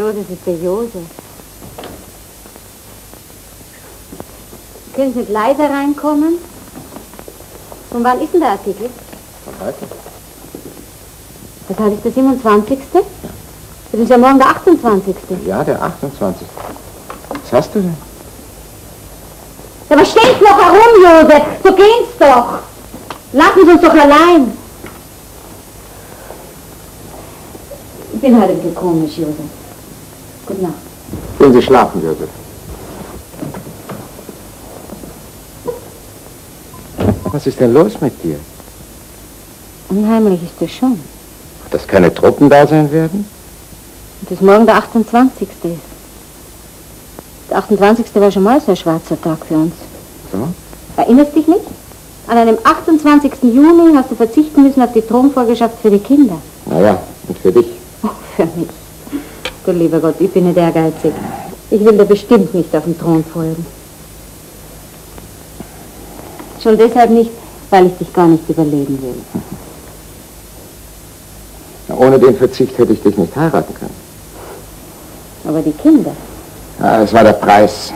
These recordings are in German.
So, das ist der Josef. Können Sie nicht leiser reinkommen? Und wann ist denn der Artikel? Von heute? Das heißt, ist der 27. Das ist ja morgen der 28. Ja, der 28. Was hast du denn? Ja, aber stehst noch herum, Josef. So geht's doch. Lassen Sie uns doch allein. Ich bin heute ein bisschen komisch, Josef. Gute Nacht. Gehen Sie schlafen, Josef. Was ist denn los mit dir? Unheimlich ist das schon. Dass keine Truppen da sein werden? Und dass morgen der 28. ist. Der 28. war schon mal so ein schwarzer Tag für uns. So? Erinnerst dich nicht? An einem 28. Juni hast du verzichten müssen auf die Thronfolgeschaft für die Kinder. Naja, und für dich? Oh, für mich. Du lieber Gott, ich bin nicht ehrgeizig. Ich will dir bestimmt nicht auf den Thron folgen. Schon deshalb nicht, weil ich dich gar nicht überleben will. Ohne den Verzicht hätte ich dich nicht heiraten können. Aber die Kinder, Ja, das war der Preis.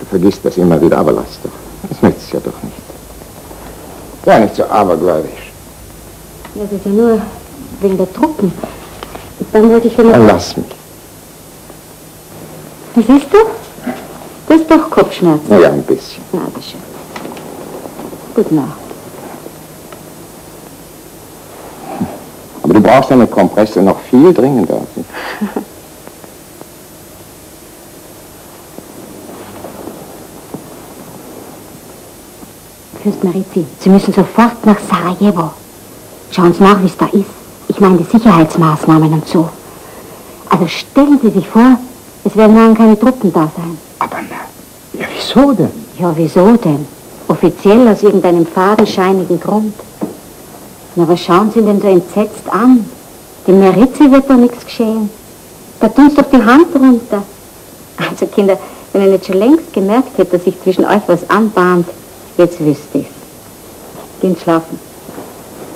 Du vergisst das immer wieder, aber lass doch. Das möchtest du ja doch nicht. Sei nicht so abergläubisch. das ist ja nur wegen der Truppen. Dann wollte ich Dann immer... lass mich. Siehst du? Das ist doch Kopfschmerzen. Ja, ein bisschen. Na, das schön. Gute Nacht. Aber du brauchst eine Kompresse noch viel dringender. Fürst Marizi, Sie müssen sofort nach Sarajevo. Schauen Sie nach, wie es da ist. Ich meine die Sicherheitsmaßnahmen und so. Also stellen Sie sich vor, es werden morgen keine Truppen da sein. Aber na, ja, wieso denn? Ja, wieso denn? Offiziell aus irgendeinem fadenscheinigen Grund. Na, was schauen Sie denn so entsetzt an? Dem Marizi wird doch nichts geschehen. Da tun Sie doch die Hand runter. Also Kinder, wenn ihr nicht schon längst gemerkt hättet, dass sich zwischen euch was anbahnt, jetzt wüsste ich's. Gehen schlafen.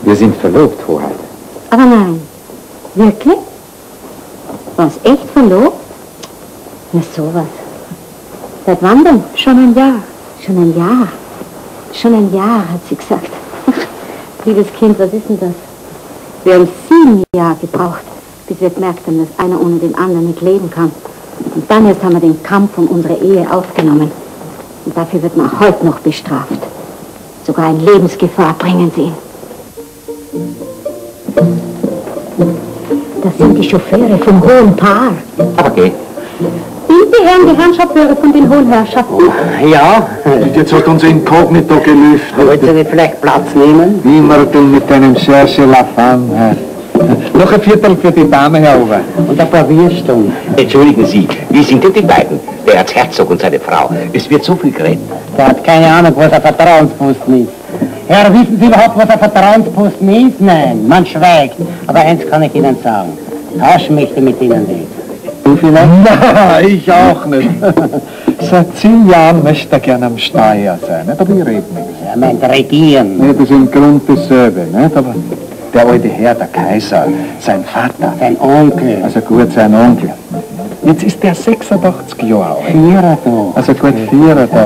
Wir sind verlobt, Hoheit. Aber nein. Wirklich? Was, echt verlobt? Na sowas. Seit wann denn? Schon ein Jahr. Schon ein Jahr. Schon ein Jahr, hat sie gesagt. Liebes Kind, was ist denn das? Wir haben sieben Jahre gebraucht, bis wir gemerkt haben, dass einer ohne den anderen nicht leben kann. Und dann erst haben wir den Kampf um unsere Ehe aufgenommen. Und dafür wird man heute noch bestraft. Sogar in Lebensgefahr bringen sie ihn. Das sind die Chauffeure vom Hohen Paar. Aber geh. Die Herren, die Herren Chauffeure von den Hohen Herrschaften. Ja, jetzt hat uns Inkognito gelüftet. Wollt ihr nicht vielleicht Platz nehmen? Immer du mit deinem Cherche la femme. Noch ein Viertel für die Dame, Herr Ober. Und ein paar Würstchen. Entschuldigen Sie, wie sind denn die beiden? Der Erzherzog und seine Frau. Es wird so viel geredet. Der hat keine Ahnung, was ein Vertrauensposten ist. Herr, wissen Sie überhaupt, was ein Vertrauensposten ist? Nein, man schweigt. Aber eins kann ich Ihnen sagen. Tauschen möchte mit Ihnen nicht. Du vielleicht? Nein, ich auch nicht. Seit zehn Jahren möchte er gerne am Steuer sein, nicht? aber ich rede nichts. Er meint regieren. Nee, das ist im Grund dasselbe, nicht? aber der alte Herr, der Kaiser, sein Vater, Sein Onkel. also gut sein Onkel. Jetzt ist der 86 Jahre alt. Vierer doch. Also gut 84.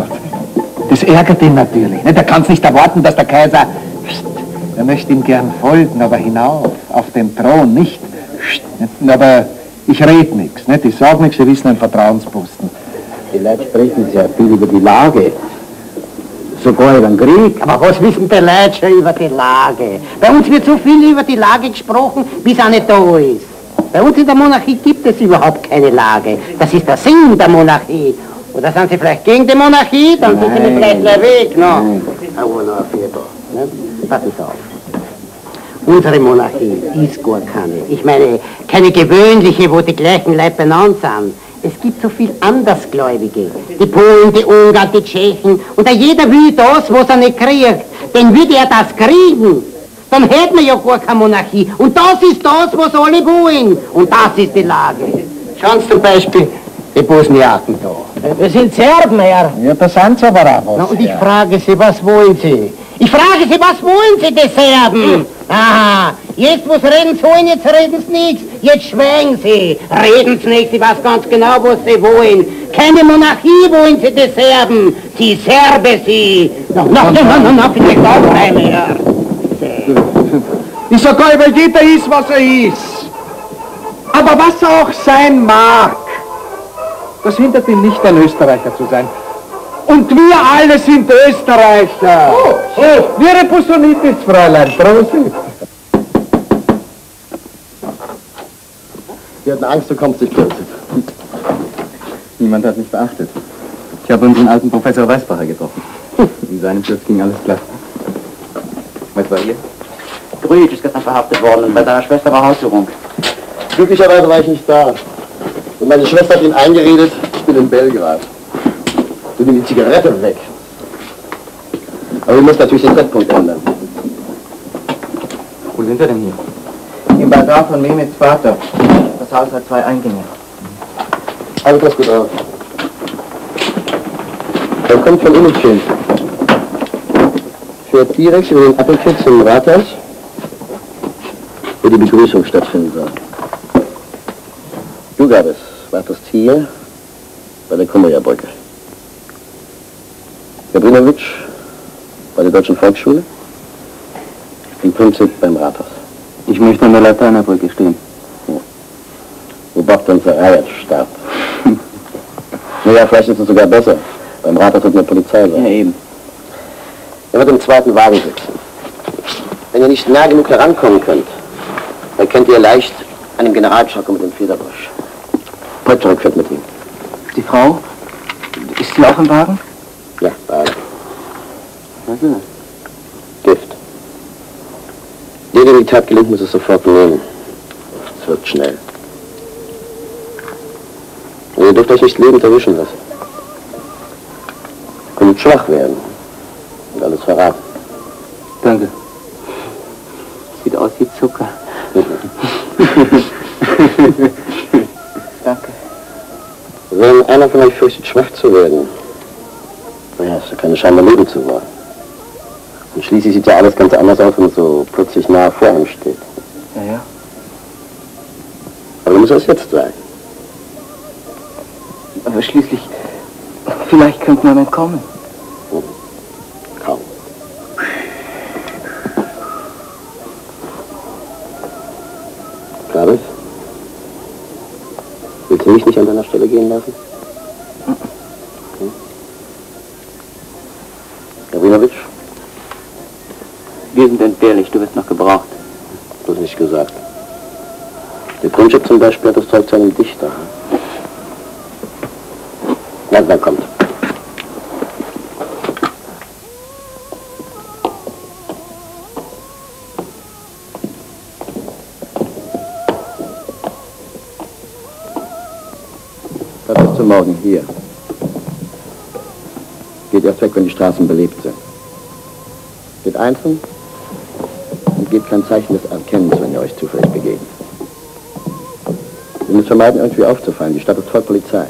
Das ärgert ihn natürlich. Nicht? Er kann es nicht erwarten, dass der Kaiser... Er möchte ihm gern folgen, aber hinauf, auf den Thron, nicht... Aber ich rede nichts, nicht? Ich sage nichts, wir wissen einen Vertrauensposten. Die Leute sprechen sehr viel über die Lage. Sogar über den Krieg. Aber was wissen die Leute schon über die Lage? Bei uns wird so viel über die Lage gesprochen, wie es auch nicht da ist. Bei uns in der Monarchie gibt es überhaupt keine Lage. Das ist der Sinn der Monarchie. Oder sind Sie vielleicht gegen die Monarchie? Dann sind Sie vielleicht gleich weg. No. Aber noch ein Viertel. Ne? Pass es auf. Unsere Monarchie ist gar keine. Ich meine, keine gewöhnliche, wo die gleichen Leute beieinander sind. Es gibt so viel Andersgläubige. Die Polen, die Ungarn, die Tschechen. Und da jeder will das, was er nicht kriegt. Denn will er das kriegen, dann hätten wir ja gar keine Monarchie. Und das ist das, was alle wollen. Und das ist die Lage. Schauen Sie zum Beispiel die Bosniaken da. Wir sind Serben, Herr. Ja, da sind sie aber auch was. Na, und ich frage Sie, was wollen Sie? Ich frage Sie, was wollen Sie, die Serben? Aha, jetzt was reden Sie wollen, jetzt reden Sie nichts. Jetzt schweigen Sie. Reden Sie nicht, Sie weiß ganz genau, was Sie wollen. Keine Monarchie wollen Sie, die Serben. Sie Serbe, Sie. Na, na, na, na, na, auch rein mehr. Ich sag euch, weil jeder ist, was er ist. Aber was er auch sein mag, das hindert ihn nicht, ein Österreicher zu sein. Und wir alle sind Österreicher. Oh, oh. Wir Repusonitis, Fräulein. Prosit. Wir hatten Angst, du kommst nicht plötzlich. Niemand hat mich beachtet. Ich habe unseren alten Professor Weißbacher getroffen. In seinem Schutz ging alles glatt. Was war hier? Grüß ist gestern verhaftet worden und bei seiner Schwester war Hausführung. Glücklicherweise war ich nicht da. Und meine Schwester hat ihn eingeredet, ich bin in Belgrad. Du nimm die Zigarette weg. Aber du musst natürlich den Zeitpunkt ändern. Wo sind wir denn hier? Im Bazar von Mehmets Vater. Das Haus hat zwei Eingänge. Also pass gut auf. Er kommt von innen schön. Fährt direkt über den Appelkind zum Rathaus, wo die Begrüßung stattfinden soll. Du gab es, wartest hier bei der Kummerja-Brücke. Gabrinowitsch bei der Deutschen Volksschule, im Prinzip beim Rathaus. Ich möchte an der Lateinerbrücke stehen. Wo Bogdan Sarajat starb. naja, vielleicht ist es sogar besser. Beim Rathaus wird eine Polizei sein. Ja, eben. Er wird im zweiten Wagen sitzen. Wenn ihr nicht nah genug herankommen könnt, dann könnt ihr leicht einen Generalschocker mit dem Federbusch. Potscharek fährt mit ihm. Die Frau? Ist sie auch im Wagen? Ja, beide. Also, Gift. Der, dem die Tat gelingt, muss es sofort nehmen. Es wird schnell. Und ihr dürft euch nicht lebend erwischen lassen. Könnt schwach werden und alles verraten. danke. Sieht aus wie Zucker. Wenn einer von euch fürchtet, schwach zu werden, naja, ist ja keine Schande, leben zu wollen. Und schließlich sieht ja alles ganz anders aus, wenn man so plötzlich nah vor einem steht. Ja, ja. Aber du musst es jetzt sein. Aber schließlich, vielleicht könnte man entkommen. Du mich nicht an deiner Stelle gehen lassen? Hm? Gabrinowitsch? Wir sind entbehrlich, du wirst noch gebraucht. Du hast nicht gesagt. Der Prinzip zum Beispiel hat das Zeug zu einem Dichter. hm? Na, wer kommt? Zum Morgen hier. Geht erst weg, wenn die Straßen belebt sind. Geht einzeln und gebt kein Zeichen des Erkennens, wenn ihr euch zufällig begegnet. Wir müssen vermeiden, irgendwie aufzufallen. Die Stadt ist voll Polizei.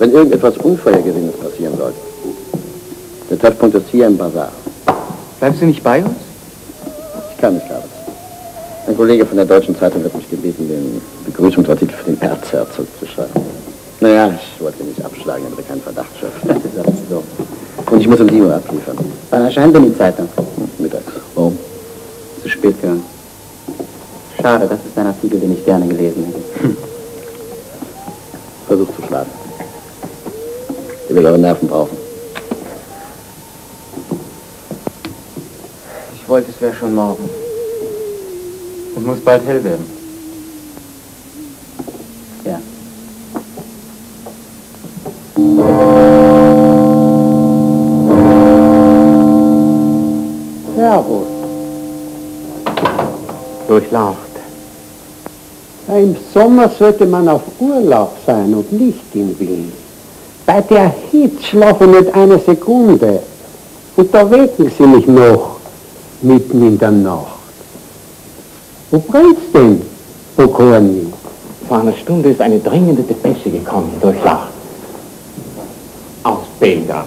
Wenn irgendetwas Unvorhergesehenes passieren sollte, der Treffpunkt ist hier im Bazar. Bleiben Sie nicht bei uns? Ich kann nicht, glaube ich. Ein Kollege von der Deutschen Zeitung hat mich gebeten, den Begrüßungsartikel für den Erzherzog zu schreiben. Naja, ich wollte nicht abschlagen, damit er keinen Verdacht schöpft. Das ist so. Und ich muss um 7 Uhr abliefern. Wann erscheint denn die Zeitung? Mittags. Warum? Zu spät gegangen. Schade, das ist ein Artikel, den ich gerne gelesen hätte. Versucht zu schlafen. Ihr will eure Nerven brauchen. Ich wollte, es wäre schon morgen. Es muss bald hell werden. Durchlaucht. Im Sommer sollte man auf Urlaub sein und nicht in Wien. Bei der Hitze schlafe ich nicht eine Sekunde. Und da wecken sie mich noch, mitten in der Nacht. Wo brennt's denn, Pokorny? Vor einer Stunde ist eine dringende Depesche gekommen, durchlaucht. Aus Belgrad.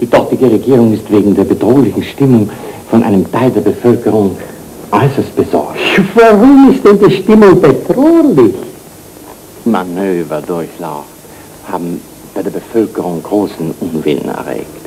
Die dortige Regierung ist wegen der bedrohlichen Stimmung von einem Teil der Bevölkerung äußerst besorgt. Warum ist denn die Stimmung bedrohlich? Manöverdurchlauf haben bei der Bevölkerung großen Unwillen erregt.